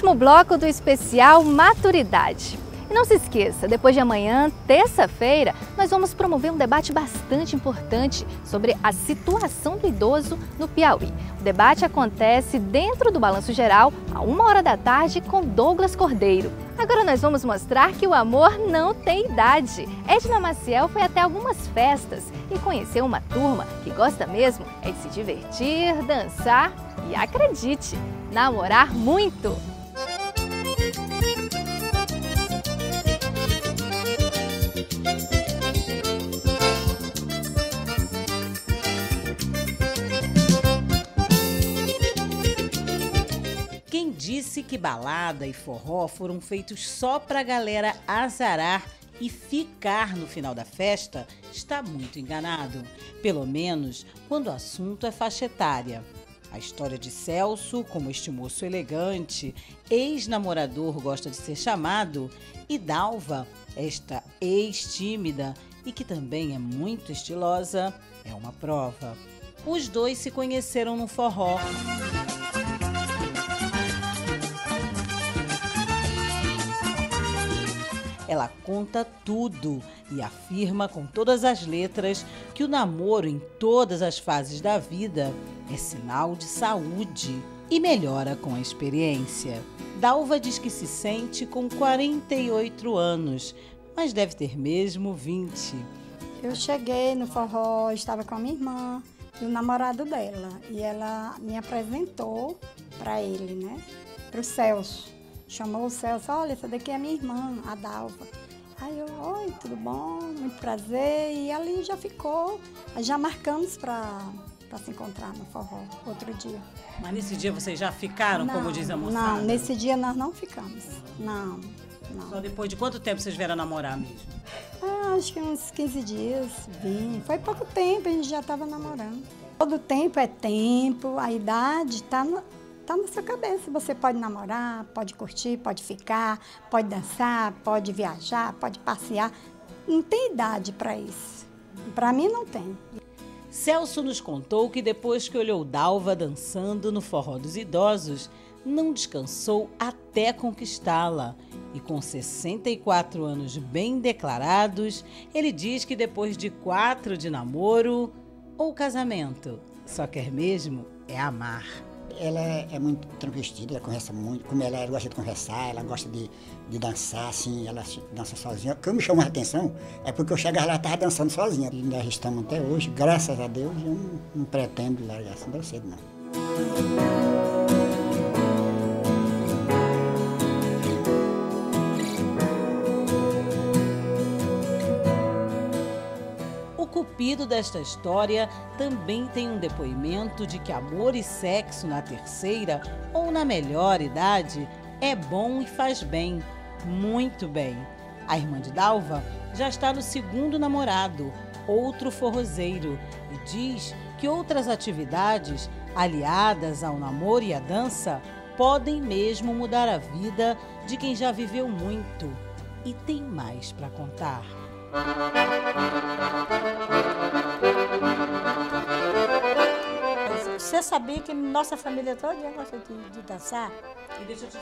último bloco do especial Maturidade. E não se esqueça, depois de amanhã, terça-feira, nós vamos promover um debate bastante importante sobre a situação do idoso no Piauí. O debate acontece dentro do Balanço Geral, a uma hora da tarde, com Douglas Cordeiro. Agora nós vamos mostrar que o amor não tem idade. Edna Maciel foi até algumas festas e conheceu uma turma que gosta mesmo é de se divertir, dançar e, acredite, namorar muito. Que balada e forró foram feitos só pra galera azarar e ficar no final da festa está muito enganado. Pelo menos quando o assunto é faixa etária. A história de Celso, como este moço elegante, ex-namorador gosta de ser chamado, e Dalva, esta ex-tímida e que também é muito estilosa, é uma prova. Os dois se conheceram no forró. Ela conta tudo e afirma com todas as letras que o namoro em todas as fases da vida é sinal de saúde e melhora com a experiência. Dalva diz que se sente com 48 anos, mas deve ter mesmo 20. Eu cheguei no forró, estava com a minha irmã e o namorado dela, e ela me apresentou para ele, né? Para o Celso chamou o Celso, olha, essa daqui é minha irmã, a Dalva. Aí eu, oi, tudo bom? Muito prazer. E ali já ficou. Já marcamos para se encontrar no forró outro dia. Mas nesse dia vocês já ficaram, não, como diz a moçada? Não, nesse dia nós não ficamos. Não, não. Só depois de quanto tempo vocês vieram namorar mesmo? Ah, acho que uns 15 dias, 20. Foi pouco tempo, a gente já estava namorando. Todo tempo é tempo, a idade está está na sua cabeça. Você pode namorar, pode curtir, pode ficar, pode dançar, pode viajar, pode passear. Não tem idade para isso. Para mim não tem. Celso nos contou que depois que olhou Dalva dançando no Forró dos Idosos, não descansou até conquistá-la. E com 64 anos bem declarados, ele diz que depois de quatro de namoro ou casamento, só quer mesmo é amar ela é, é, muito transvestida, ela conversa muito, como ela, ela gosta de conversar, ela gosta de, de dançar, assim, ela dança sozinha. O que me chamou a atenção é porque eu chegava lá e estava dançando sozinha. E nós estamos até hoje, graças a Deus, eu não, não pretendo largar assim tão cedo, não. Cupido desta história também tem um depoimento de que amor e sexo na terceira ou na melhor idade é bom e faz bem, muito bem. A irmã de Dalva já está no segundo namorado, outro forrozeiro, e diz que outras atividades aliadas ao namoro e à dança podem mesmo mudar a vida de quem já viveu muito e tem mais para contar. Você sabia que nossa família toda gosta de, de dançar?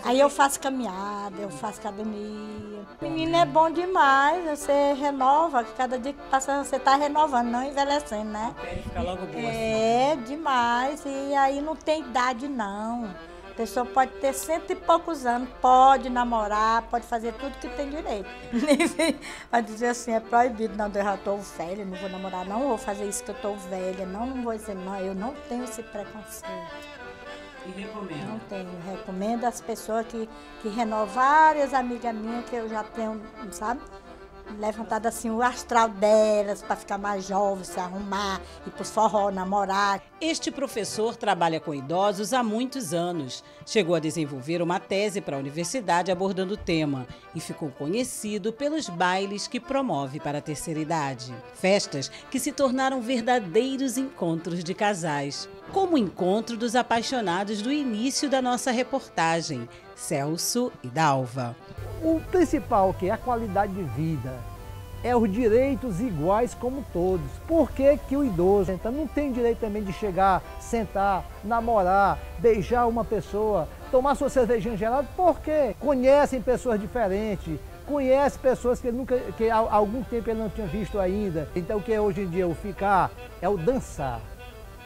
Aí eu faço caminhada, eu faço academia. Menino é bom demais, você renova, cada dia que passa você está renovando, não envelhecendo, né? Fica logo boa. É, demais. E aí não tem idade não pessoa pode ter cento e poucos anos, pode namorar, pode fazer tudo que tem direito. Vai dizer assim, é proibido, não, eu já estou velha, não vou namorar, não vou fazer isso que eu estou velha, não, não vou dizer, não, eu não tenho esse preconceito. E recomendo? Não tenho, recomendo as pessoas que, que renovam várias amigas minhas que eu já tenho, sabe? levantado assim o astral delas para ficar mais jovem, se arrumar, ir para forró, namorar. Este professor trabalha com idosos há muitos anos. Chegou a desenvolver uma tese para a universidade abordando o tema e ficou conhecido pelos bailes que promove para a terceira idade. Festas que se tornaram verdadeiros encontros de casais, como o encontro dos apaixonados do início da nossa reportagem, Celso e Dalva o principal que é a qualidade de vida, é os direitos iguais como todos. Por que, que o idoso então, não tem direito também de chegar, sentar, namorar, beijar uma pessoa, tomar sua cervejinha gelada? Porque conhecem pessoas diferentes, conhece pessoas que, nunca, que há algum tempo ele não tinha visto ainda. Então o que é hoje em dia o ficar é o dançar.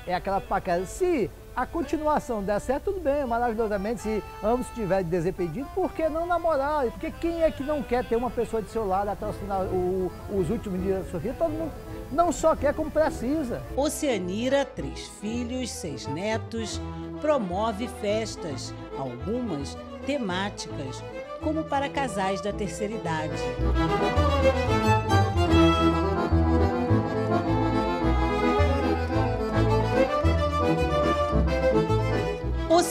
É aquela paquera. Se a continuação der certo, tudo bem, maravilhosamente. Se ambos estiverem desimpedidos, por que não namorar? Porque quem é que não quer ter uma pessoa de seu lado até o final, o, os últimos dias da sua vida? Todo mundo não só quer como precisa. Oceanira, três filhos, seis netos, promove festas, algumas temáticas, como para casais da terceira idade.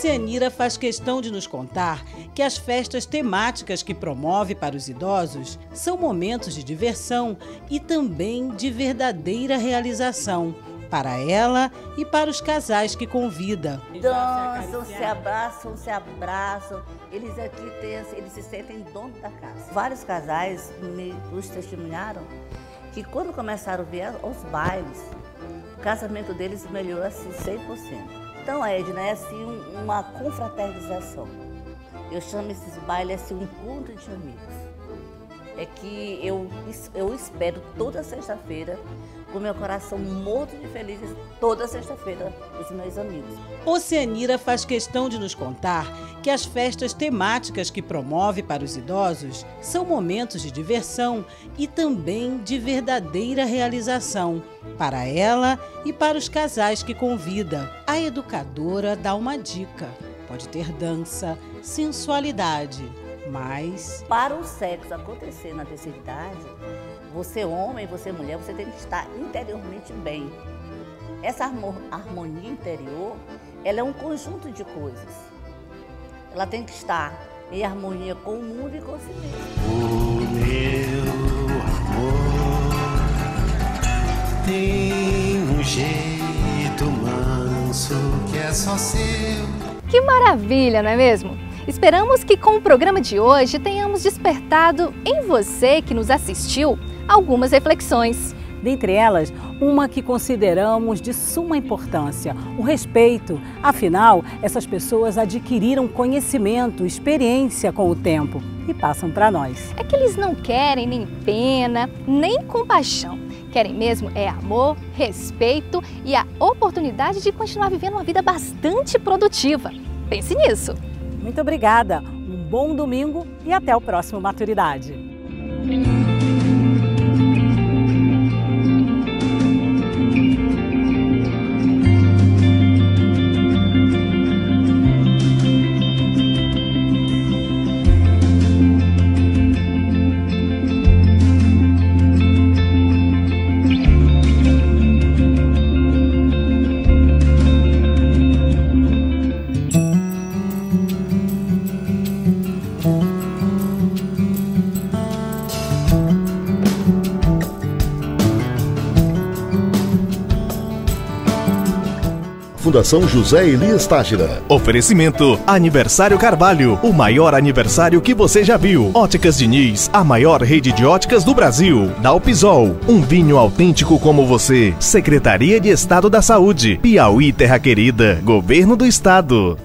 Oceanira faz questão de nos contar que as festas temáticas que promove para os idosos são momentos de diversão e também de verdadeira realização para ela e para os casais que convida. Dançam, se abraçam, se abraçam. Eles aqui têm, eles se sentem dono da casa. Vários casais me nos testemunharam que quando começaram a vir os bailes, o casamento deles melhorou assim 100%. Então, Edna, é assim uma confraternização. Eu chamo esses bailes assim um encontro de amigos. É que eu, eu espero toda sexta-feira, com meu coração morto de felizes, toda sexta-feira, os meus amigos. Oceanira faz questão de nos contar que as festas temáticas que promove para os idosos são momentos de diversão e também de verdadeira realização para ela e para os casais que convida. A educadora dá uma dica: pode ter dança, sensualidade, mas. Para o sexo acontecer na terceira idade, você, homem, você, mulher, você tem que estar interiormente bem. Essa harmonia interior, ela é um conjunto de coisas. Ela tem que estar em harmonia com o mundo e com si mesmo. O meu amor tem um jeito manso que é só seu. Que maravilha, não é mesmo? Esperamos que com o programa de hoje tenhamos despertado em você que nos assistiu algumas reflexões. Dentre elas, uma que consideramos de suma importância, o respeito. Afinal, essas pessoas adquiriram conhecimento, experiência com o tempo e passam para nós. É que eles não querem nem pena, nem compaixão. Querem mesmo é amor, respeito e a oportunidade de continuar vivendo uma vida bastante produtiva. Pense nisso. Muito obrigada, um bom domingo e até o próximo Maturidade. Fundação José Elias Tágira. Oferecimento Aniversário Carvalho, o maior aniversário que você já viu. Óticas Diniz, a maior rede de óticas do Brasil. Dalpisol, um vinho autêntico como você. Secretaria de Estado da Saúde, Piauí Terra Querida, Governo do Estado.